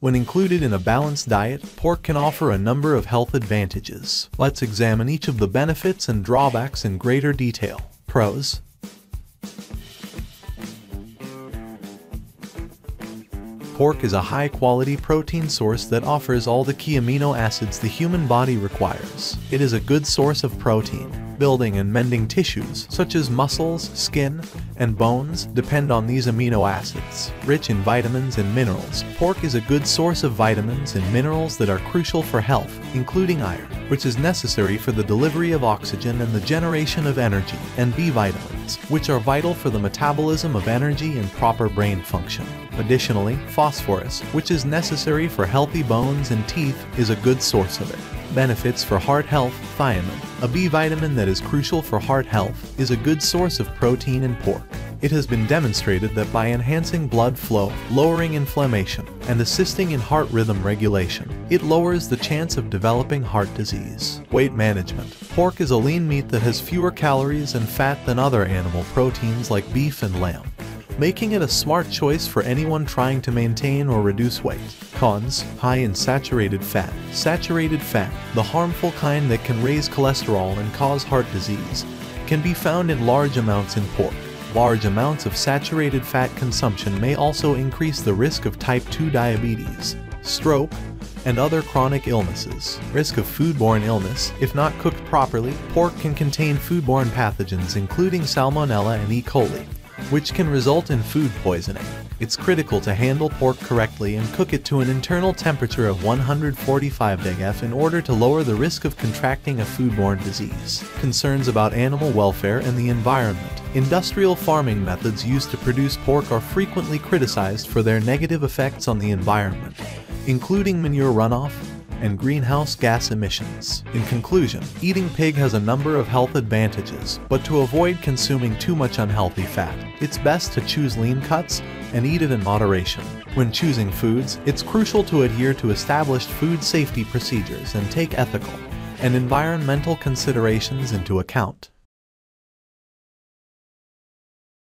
When included in a balanced diet, pork can offer a number of health advantages. Let's examine each of the benefits and drawbacks in greater detail. Pros Pork is a high-quality protein source that offers all the key amino acids the human body requires. It is a good source of protein. Building and mending tissues, such as muscles, skin, and bones, depend on these amino acids. Rich in vitamins and minerals, pork is a good source of vitamins and minerals that are crucial for health, including iron, which is necessary for the delivery of oxygen and the generation of energy, and B vitamins, which are vital for the metabolism of energy and proper brain function. Additionally, phosphorus, which is necessary for healthy bones and teeth, is a good source of it. Benefits for heart health, thiamine, a B vitamin that is crucial for heart health, is a good source of protein in pork. It has been demonstrated that by enhancing blood flow, lowering inflammation, and assisting in heart rhythm regulation, it lowers the chance of developing heart disease. Weight management. Pork is a lean meat that has fewer calories and fat than other animal proteins like beef and lamb making it a smart choice for anyone trying to maintain or reduce weight. Cons, high in saturated fat. Saturated fat, the harmful kind that can raise cholesterol and cause heart disease, can be found in large amounts in pork. Large amounts of saturated fat consumption may also increase the risk of type 2 diabetes, stroke, and other chronic illnesses. Risk of foodborne illness. If not cooked properly, pork can contain foodborne pathogens including Salmonella and E. coli, which can result in food poisoning. It's critical to handle pork correctly and cook it to an internal temperature of 145 degF in order to lower the risk of contracting a foodborne disease. Concerns about animal welfare and the environment. Industrial farming methods used to produce pork are frequently criticized for their negative effects on the environment, including manure runoff, and greenhouse gas emissions. In conclusion, eating pig has a number of health advantages, but to avoid consuming too much unhealthy fat, it's best to choose lean cuts and eat it in moderation. When choosing foods, it's crucial to adhere to established food safety procedures and take ethical and environmental considerations into account.